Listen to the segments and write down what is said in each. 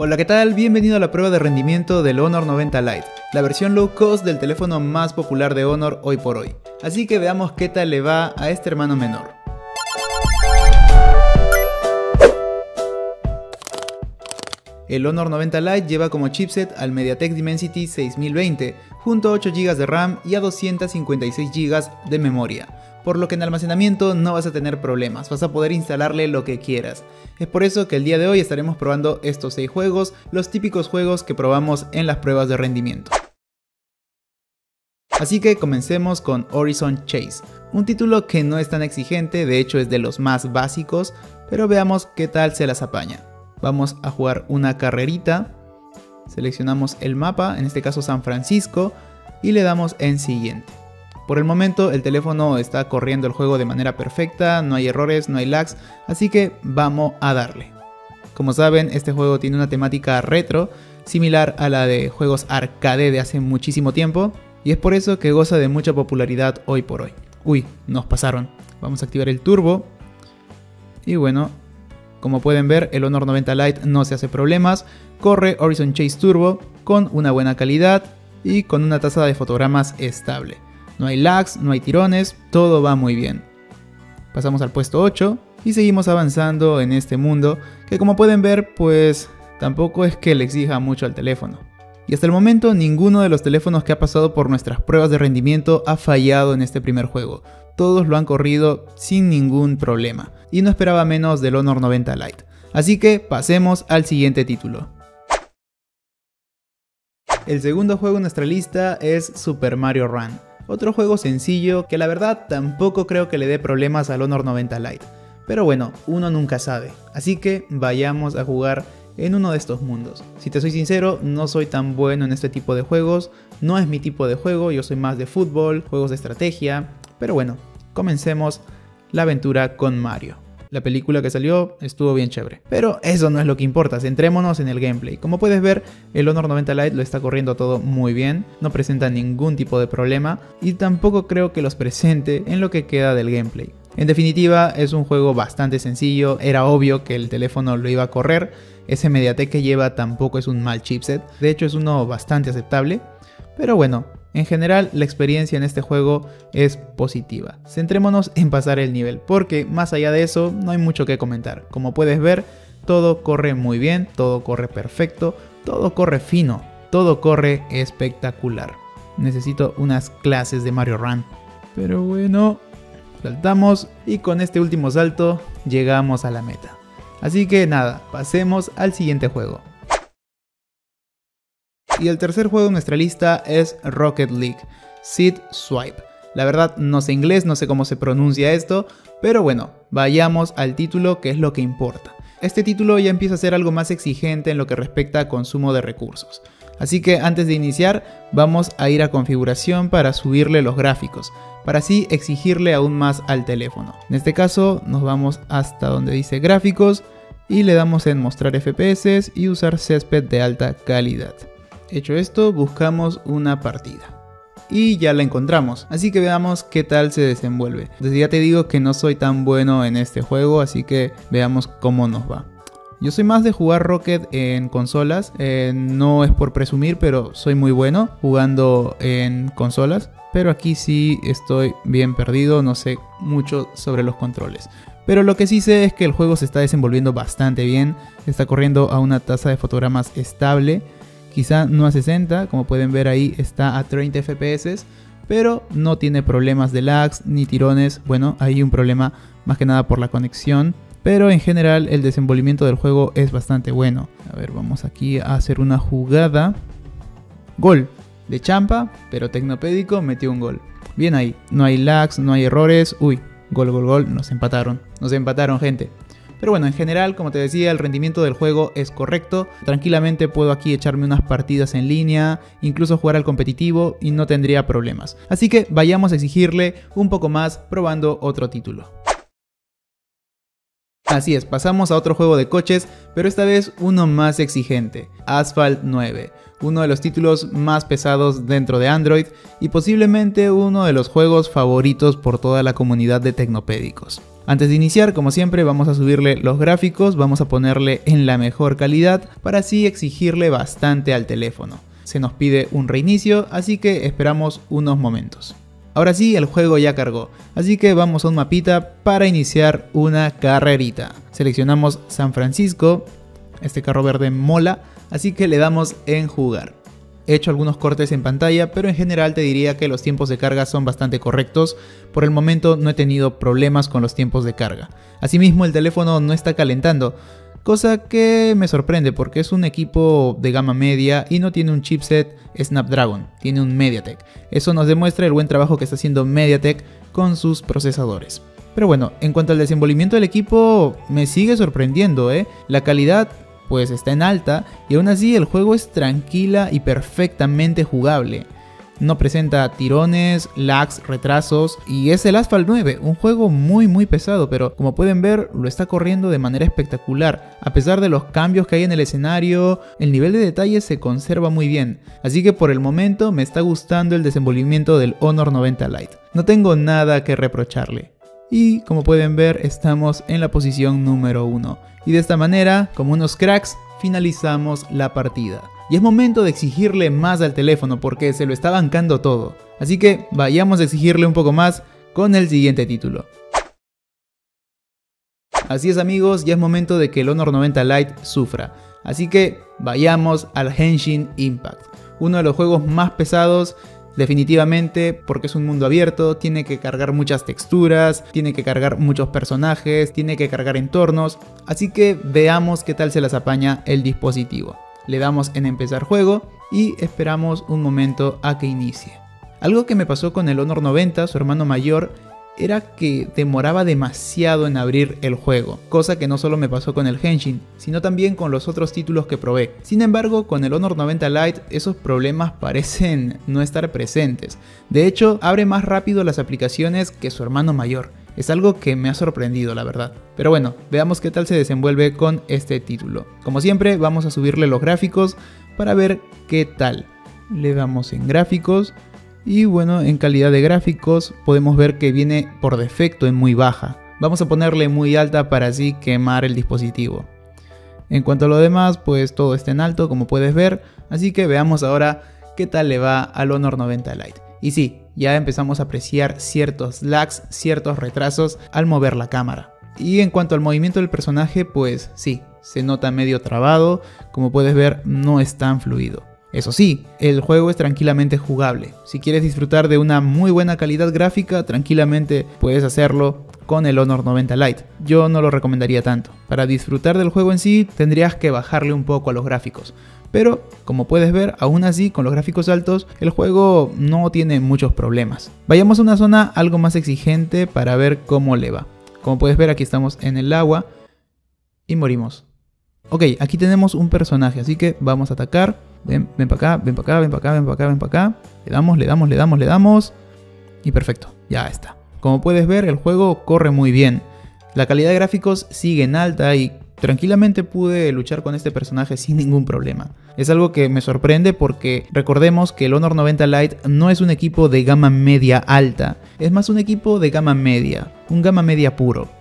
Hola, ¿qué tal? Bienvenido a la prueba de rendimiento del Honor 90 Lite, la versión low cost del teléfono más popular de Honor hoy por hoy. Así que veamos qué tal le va a este hermano menor. El Honor 90 Lite lleva como chipset al MediaTek Dimensity 6020, junto a 8 GB de RAM y a 256 GB de memoria, por lo que en almacenamiento no vas a tener problemas, vas a poder instalarle lo que quieras. Es por eso que el día de hoy estaremos probando estos 6 juegos, los típicos juegos que probamos en las pruebas de rendimiento. Así que comencemos con Horizon Chase, un título que no es tan exigente, de hecho es de los más básicos, pero veamos qué tal se las apaña. Vamos a jugar una carrerita. Seleccionamos el mapa, en este caso San Francisco, y le damos en siguiente. Por el momento el teléfono está corriendo el juego de manera perfecta, no hay errores, no hay lags, así que vamos a darle. Como saben, este juego tiene una temática retro, similar a la de juegos arcade de hace muchísimo tiempo, y es por eso que goza de mucha popularidad hoy por hoy. Uy, nos pasaron. Vamos a activar el turbo. Y bueno, como pueden ver, el Honor 90 Lite no se hace problemas, corre Horizon Chase Turbo con una buena calidad y con una tasa de fotogramas estable. No hay lags, no hay tirones, todo va muy bien. Pasamos al puesto 8 y seguimos avanzando en este mundo que como pueden ver pues tampoco es que le exija mucho al teléfono. Y hasta el momento ninguno de los teléfonos que ha pasado por nuestras pruebas de rendimiento ha fallado en este primer juego. Todos lo han corrido sin ningún problema. Y no esperaba menos del Honor 90 Lite. Así que pasemos al siguiente título. El segundo juego en nuestra lista es Super Mario Run. Otro juego sencillo que la verdad tampoco creo que le dé problemas al Honor 90 Lite. Pero bueno, uno nunca sabe. Así que vayamos a jugar en uno de estos mundos. Si te soy sincero, no soy tan bueno en este tipo de juegos, no es mi tipo de juego, yo soy más de fútbol, juegos de estrategia, pero bueno, comencemos la aventura con Mario. La película que salió estuvo bien chévere. Pero eso no es lo que importa, centrémonos en el gameplay. Como puedes ver, el Honor 90 Lite lo está corriendo todo muy bien, no presenta ningún tipo de problema y tampoco creo que los presente en lo que queda del gameplay. En definitiva, es un juego bastante sencillo, era obvio que el teléfono lo iba a correr, ese Mediatek que lleva tampoco es un mal chipset, de hecho es uno bastante aceptable, pero bueno, en general la experiencia en este juego es positiva. Centrémonos en pasar el nivel, porque más allá de eso no hay mucho que comentar. Como puedes ver, todo corre muy bien, todo corre perfecto, todo corre fino, todo corre espectacular. Necesito unas clases de Mario Run. Pero bueno, Saltamos y con este último salto llegamos a la meta. Así que nada, pasemos al siguiente juego. Y el tercer juego de nuestra lista es Rocket League, Seed Swipe. La verdad no sé inglés, no sé cómo se pronuncia esto, pero bueno, vayamos al título que es lo que importa. Este título ya empieza a ser algo más exigente en lo que respecta a consumo de recursos. Así que antes de iniciar vamos a ir a configuración para subirle los gráficos para así exigirle aún más al teléfono. En este caso nos vamos hasta donde dice gráficos y le damos en mostrar FPS y usar césped de alta calidad. Hecho esto, buscamos una partida. Y ya la encontramos, así que veamos qué tal se desenvuelve. Desde ya te digo que no soy tan bueno en este juego, así que veamos cómo nos va. Yo soy más de jugar Rocket en consolas, eh, no es por presumir, pero soy muy bueno jugando en consolas pero aquí sí estoy bien perdido, no sé mucho sobre los controles. Pero lo que sí sé es que el juego se está desenvolviendo bastante bien, está corriendo a una tasa de fotogramas estable, quizá no a 60, como pueden ver ahí está a 30 FPS, pero no tiene problemas de lags ni tirones, bueno, hay un problema más que nada por la conexión, pero en general el desenvolvimiento del juego es bastante bueno. A ver, vamos aquí a hacer una jugada. Gol de champa, pero Tecnopédico metió un gol. Bien ahí, no hay lags, no hay errores. Uy, gol, gol, gol, nos empataron. Nos empataron, gente. Pero bueno, en general, como te decía, el rendimiento del juego es correcto. Tranquilamente puedo aquí echarme unas partidas en línea, incluso jugar al competitivo y no tendría problemas. Así que vayamos a exigirle un poco más probando otro título. Así es, pasamos a otro juego de coches, pero esta vez uno más exigente, Asphalt 9, uno de los títulos más pesados dentro de Android y posiblemente uno de los juegos favoritos por toda la comunidad de tecnopédicos. Antes de iniciar, como siempre, vamos a subirle los gráficos, vamos a ponerle en la mejor calidad para así exigirle bastante al teléfono. Se nos pide un reinicio, así que esperamos unos momentos. Ahora sí, el juego ya cargó, así que vamos a un mapita para iniciar una carrerita. Seleccionamos San Francisco, este carro verde mola, así que le damos en jugar. He hecho algunos cortes en pantalla, pero en general te diría que los tiempos de carga son bastante correctos. Por el momento no he tenido problemas con los tiempos de carga. Asimismo el teléfono no está calentando, cosa que me sorprende porque es un equipo de gama media y no tiene un chipset Snapdragon, tiene un MediaTek. Eso nos demuestra el buen trabajo que está haciendo MediaTek con sus procesadores. Pero bueno, en cuanto al desenvolvimiento del equipo, me sigue sorprendiendo, ¿eh? La calidad pues está en alta y aún así el juego es tranquila y perfectamente jugable no presenta tirones, lags, retrasos y es el Asphalt 9, un juego muy muy pesado, pero como pueden ver lo está corriendo de manera espectacular. A pesar de los cambios que hay en el escenario, el nivel de detalle se conserva muy bien, así que por el momento me está gustando el desenvolvimiento del Honor 90 Lite. No tengo nada que reprocharle. Y como pueden ver estamos en la posición número 1. Y de esta manera, como unos cracks, finalizamos la partida. Y es momento de exigirle más al teléfono porque se lo está bancando todo. Así que vayamos a exigirle un poco más con el siguiente título. Así es amigos, ya es momento de que el Honor 90 Lite sufra. Así que vayamos al Henshin Impact. Uno de los juegos más pesados definitivamente porque es un mundo abierto, tiene que cargar muchas texturas, tiene que cargar muchos personajes, tiene que cargar entornos, así que veamos qué tal se las apaña el dispositivo le damos en empezar juego y esperamos un momento a que inicie. Algo que me pasó con el Honor 90, su hermano mayor, era que demoraba demasiado en abrir el juego, cosa que no solo me pasó con el Henshin, sino también con los otros títulos que probé. Sin embargo, con el Honor 90 Lite esos problemas parecen no estar presentes. De hecho, abre más rápido las aplicaciones que su hermano mayor. Es algo que me ha sorprendido, la verdad. Pero bueno, veamos qué tal se desenvuelve con este título. Como siempre, vamos a subirle los gráficos para ver qué tal. Le damos en gráficos y bueno, en calidad de gráficos podemos ver que viene por defecto en muy baja. Vamos a ponerle muy alta para así quemar el dispositivo. En cuanto a lo demás, pues todo está en alto como puedes ver, así que veamos ahora qué tal le va al Honor 90 Lite. Y sí, ya empezamos a apreciar ciertos lags, ciertos retrasos al mover la cámara. Y en cuanto al movimiento del personaje, pues sí, se nota medio trabado, como puedes ver no es tan fluido. Eso sí, el juego es tranquilamente jugable. Si quieres disfrutar de una muy buena calidad gráfica, tranquilamente puedes hacerlo con el Honor 90 Lite. Yo no lo recomendaría tanto. Para disfrutar del juego en sí, tendrías que bajarle un poco a los gráficos. Pero, como puedes ver, aún así, con los gráficos altos, el juego no tiene muchos problemas. Vayamos a una zona algo más exigente para ver cómo le va. Como puedes ver, aquí estamos en el agua y morimos. Ok, aquí tenemos un personaje, así que vamos a atacar. Ven, ven para acá, ven para acá, ven para acá, ven para acá, ven para acá. Le damos, le damos, le damos, le damos. Y perfecto, ya está. Como puedes ver, el juego corre muy bien. La calidad de gráficos sigue en alta y tranquilamente pude luchar con este personaje sin ningún problema. Es algo que me sorprende porque recordemos que el Honor 90 Lite no es un equipo de gama media alta, es más un equipo de gama media, un gama media puro.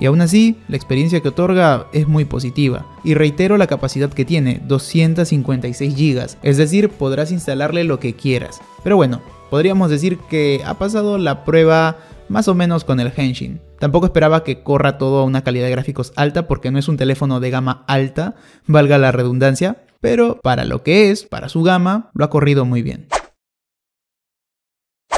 Y aún así, la experiencia que otorga es muy positiva. Y reitero la capacidad que tiene, 256 GB, es decir, podrás instalarle lo que quieras. Pero bueno, podríamos decir que ha pasado la prueba más o menos con el Henshin. Tampoco esperaba que corra todo a una calidad de gráficos alta porque no es un teléfono de gama alta, valga la redundancia, pero para lo que es, para su gama, lo ha corrido muy bien.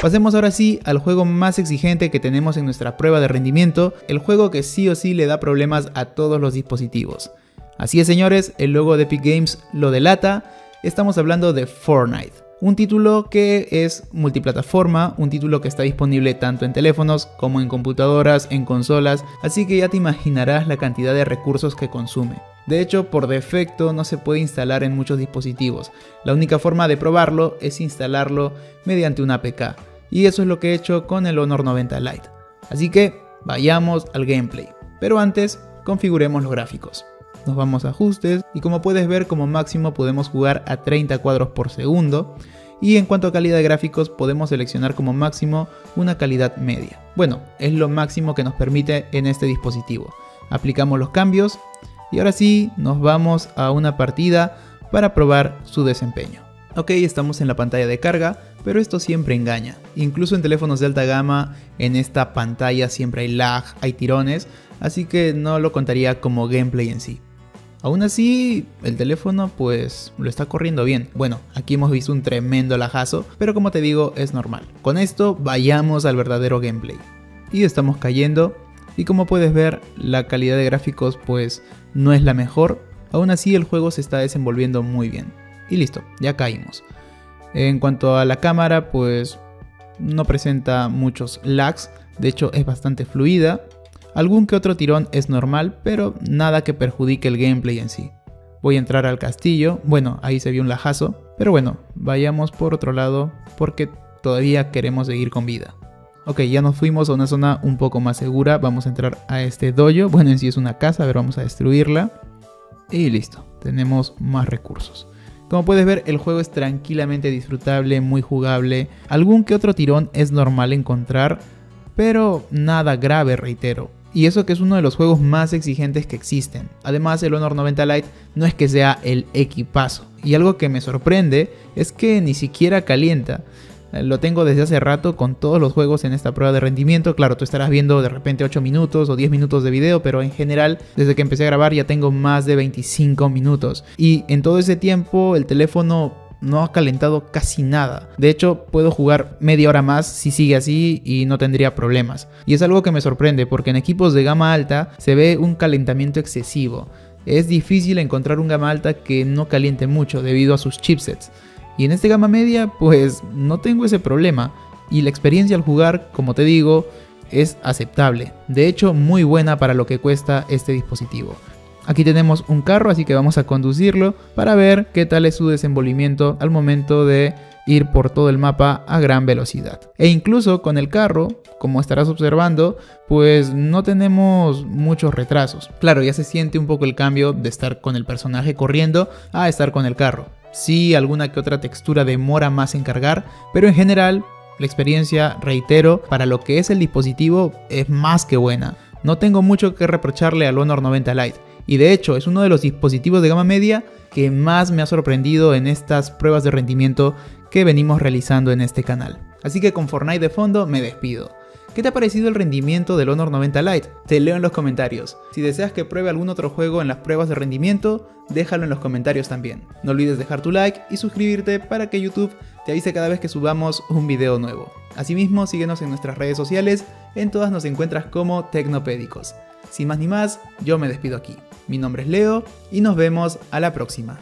Pasemos ahora sí al juego más exigente que tenemos en nuestra prueba de rendimiento, el juego que sí o sí le da problemas a todos los dispositivos. Así es señores, el logo de Epic Games lo delata, estamos hablando de Fortnite. Un título que es multiplataforma, un título que está disponible tanto en teléfonos como en computadoras, en consolas, así que ya te imaginarás la cantidad de recursos que consume. De hecho, por defecto no se puede instalar en muchos dispositivos. La única forma de probarlo es instalarlo mediante una APK. Y eso es lo que he hecho con el Honor 90 Lite. Así que vayamos al gameplay. Pero antes, configuremos los gráficos. Nos vamos a ajustes y como puedes ver como máximo podemos jugar a 30 cuadros por segundo y en cuanto a calidad de gráficos podemos seleccionar como máximo una calidad media. Bueno, es lo máximo que nos permite en este dispositivo. Aplicamos los cambios y ahora sí nos vamos a una partida para probar su desempeño. Ok, estamos en la pantalla de carga, pero esto siempre engaña. Incluso en teléfonos de alta gama, en esta pantalla siempre hay lag, hay tirones, así que no lo contaría como gameplay en sí. Aún así, el teléfono pues lo está corriendo bien. Bueno, aquí hemos visto un tremendo lajazo, pero como te digo, es normal. Con esto vayamos al verdadero gameplay. Y estamos cayendo, y como puedes ver, la calidad de gráficos pues no es la mejor. Aún así, el juego se está desenvolviendo muy bien. Y listo, ya caímos. En cuanto a la cámara, pues no presenta muchos lags, de hecho es bastante fluida. Algún que otro tirón es normal, pero nada que perjudique el gameplay en sí. Voy a entrar al castillo, bueno, ahí se vio un lajazo, pero bueno, vayamos por otro lado porque todavía queremos seguir con vida. Ok, ya nos fuimos a una zona un poco más segura, vamos a entrar a este dojo, bueno en sí es una casa, a ver vamos a destruirla. Y listo, tenemos más recursos. Como puedes ver, el juego es tranquilamente disfrutable, muy jugable. Algún que otro tirón es normal encontrar, pero nada grave, reitero. Y eso que es uno de los juegos más exigentes que existen. Además, el Honor 90 Lite no es que sea el equipazo. Y algo que me sorprende es que ni siquiera calienta. Lo tengo desde hace rato con todos los juegos en esta prueba de rendimiento. Claro, tú estarás viendo de repente 8 minutos o 10 minutos de video, pero en general, desde que empecé a grabar ya tengo más de 25 minutos. Y en todo ese tiempo el teléfono no ha calentado casi nada. De hecho, puedo jugar media hora más si sigue así y no tendría problemas. Y es algo que me sorprende porque en equipos de gama alta se ve un calentamiento excesivo. Es difícil encontrar un gama alta que no caliente mucho debido a sus chipsets. Y en este gama media pues no tengo ese problema y la experiencia al jugar, como te digo, es aceptable. De hecho, muy buena para lo que cuesta este dispositivo. Aquí tenemos un carro, así que vamos a conducirlo para ver qué tal es su desenvolvimiento al momento de ir por todo el mapa a gran velocidad. E incluso con el carro, como estarás observando, pues no tenemos muchos retrasos. Claro, ya se siente un poco el cambio de estar con el personaje corriendo a estar con el carro. Sí, alguna que otra textura demora más en cargar, pero en general la experiencia, reitero, para lo que es el dispositivo es más que buena. No tengo mucho que reprocharle al Honor 90 Lite y de hecho es uno de los dispositivos de gama media que más me ha sorprendido en estas pruebas de rendimiento que venimos realizando en este canal. Así que con Fortnite de fondo me despido. ¿Qué te ha parecido el rendimiento del Honor 90 Lite? Te leo en los comentarios. Si deseas que pruebe algún otro juego en las pruebas de rendimiento, déjalo en los comentarios también. No olvides dejar tu like y suscribirte para que YouTube te avise cada vez que subamos un video nuevo. Asimismo, síguenos en nuestras redes sociales, en todas nos encuentras como Tecnopédicos. Sin más ni más, yo me despido aquí. Mi nombre es Leo y nos vemos a la próxima.